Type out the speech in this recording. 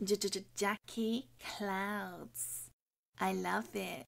J J Jackie Clouds. I love it.